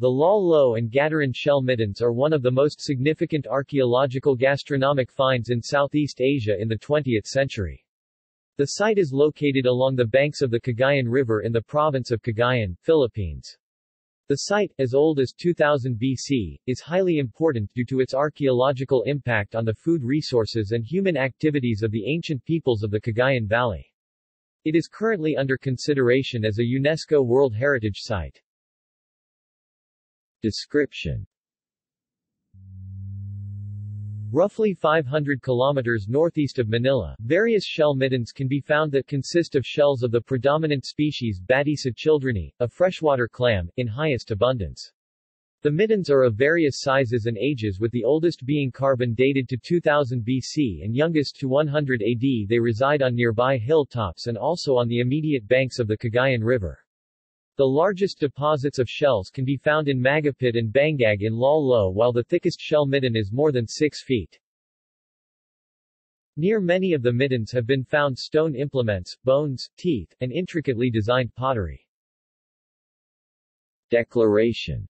The Lal Lo and Gattaran shell middens are one of the most significant archaeological gastronomic finds in Southeast Asia in the 20th century. The site is located along the banks of the Cagayan River in the province of Cagayan, Philippines. The site, as old as 2000 BC, is highly important due to its archaeological impact on the food resources and human activities of the ancient peoples of the Cagayan Valley. It is currently under consideration as a UNESCO World Heritage Site. Description Roughly 500 kilometers northeast of Manila, various shell middens can be found that consist of shells of the predominant species Batissa childreni, a freshwater clam, in highest abundance. The middens are of various sizes and ages with the oldest being carbon dated to 2000 BC and youngest to 100 AD. They reside on nearby hilltops and also on the immediate banks of the Cagayan River. The largest deposits of shells can be found in Magapit and Bangag in Lal Lo while the thickest shell midden is more than 6 feet. Near many of the middens have been found stone implements, bones, teeth, and intricately designed pottery. Declaration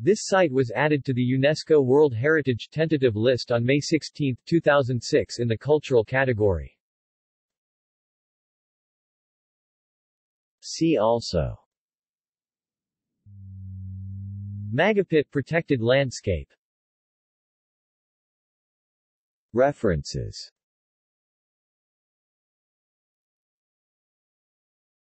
This site was added to the UNESCO World Heritage Tentative List on May 16, 2006 in the cultural category. See also. Magapit protected landscape. References